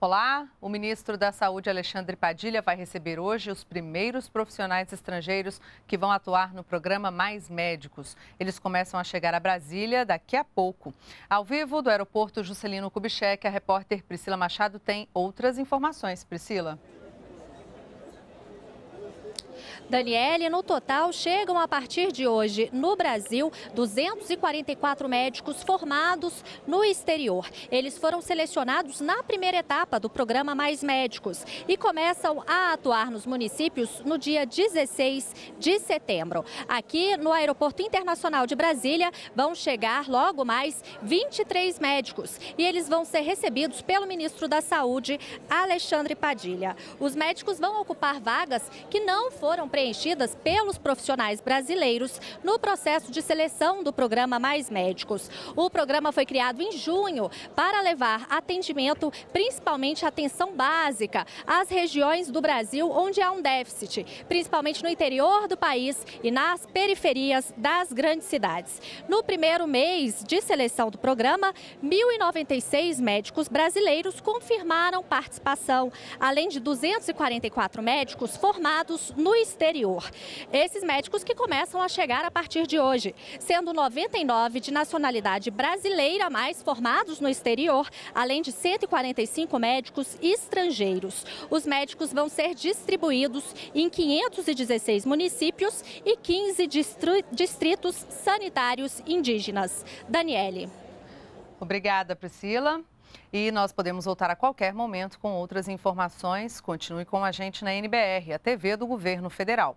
Olá, o ministro da Saúde, Alexandre Padilha, vai receber hoje os primeiros profissionais estrangeiros que vão atuar no programa Mais Médicos. Eles começam a chegar a Brasília daqui a pouco. Ao vivo do aeroporto Juscelino Kubitschek, a repórter Priscila Machado tem outras informações. Priscila. Daniele, no total chegam a partir de hoje no Brasil 244 médicos formados no exterior. Eles foram selecionados na primeira etapa do programa Mais Médicos e começam a atuar nos municípios no dia 16 de setembro. Aqui no Aeroporto Internacional de Brasília vão chegar logo mais 23 médicos e eles vão ser recebidos pelo ministro da Saúde, Alexandre Padilha. Os médicos vão ocupar vagas que não foram preenchidas pelos profissionais brasileiros no processo de seleção do programa Mais Médicos. O programa foi criado em junho para levar atendimento, principalmente atenção básica, às regiões do Brasil onde há um déficit, principalmente no interior do país e nas periferias das grandes cidades. No primeiro mês de seleção do programa, 1.096 médicos brasileiros confirmaram participação, além de 244 médicos formados no exterior exterior. Esses médicos que começam a chegar a partir de hoje, sendo 99 de nacionalidade brasileira mais formados no exterior, além de 145 médicos estrangeiros. Os médicos vão ser distribuídos em 516 municípios e 15 distritos sanitários indígenas. Daniele. Obrigada, Priscila. E nós podemos voltar a qualquer momento com outras informações. Continue com a gente na NBR, a TV do Governo Federal.